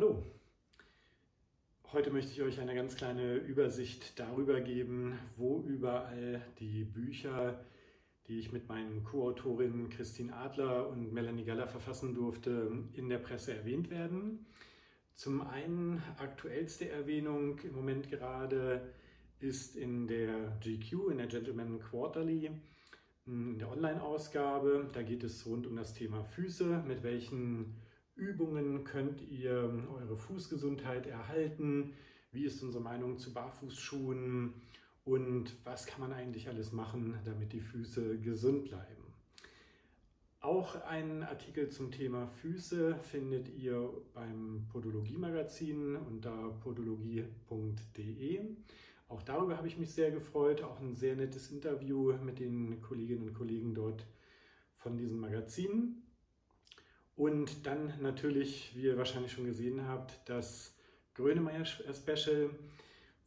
Hallo, heute möchte ich euch eine ganz kleine Übersicht darüber geben, wo überall die Bücher, die ich mit meinen Co-Autorinnen Christine Adler und Melanie Galler verfassen durfte, in der Presse erwähnt werden. Zum einen aktuellste Erwähnung im Moment gerade ist in der GQ, in der Gentleman Quarterly, in der Online-Ausgabe. Da geht es rund um das Thema Füße, mit welchen Übungen könnt ihr eure Fußgesundheit erhalten? Wie ist unsere Meinung zu Barfußschuhen? Und was kann man eigentlich alles machen, damit die Füße gesund bleiben? Auch einen Artikel zum Thema Füße findet ihr beim Podologie-Magazin unter podologie.de. Auch darüber habe ich mich sehr gefreut. Auch ein sehr nettes Interview mit den Kolleginnen und Kollegen dort von diesem Magazin. Und dann natürlich, wie ihr wahrscheinlich schon gesehen habt, das Grönemeyer Special,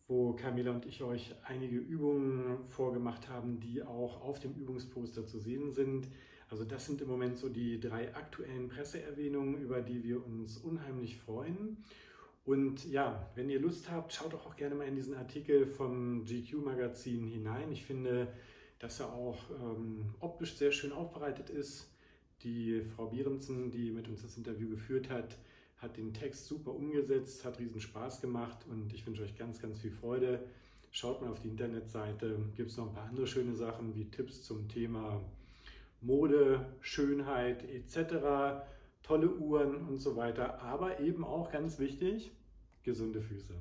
wo Camilla und ich euch einige Übungen vorgemacht haben, die auch auf dem Übungsposter zu sehen sind. Also das sind im Moment so die drei aktuellen Presseerwähnungen, über die wir uns unheimlich freuen. Und ja, wenn ihr Lust habt, schaut doch auch gerne mal in diesen Artikel vom GQ-Magazin hinein. Ich finde, dass er auch ähm, optisch sehr schön aufbereitet ist die Frau Bierensen, die mit uns das Interview geführt hat, hat den Text super umgesetzt, hat riesen Spaß gemacht und ich wünsche euch ganz, ganz viel Freude. Schaut mal auf die Internetseite, gibt es noch ein paar andere schöne Sachen wie Tipps zum Thema Mode, Schönheit etc., tolle Uhren und so weiter, aber eben auch ganz wichtig, gesunde Füße.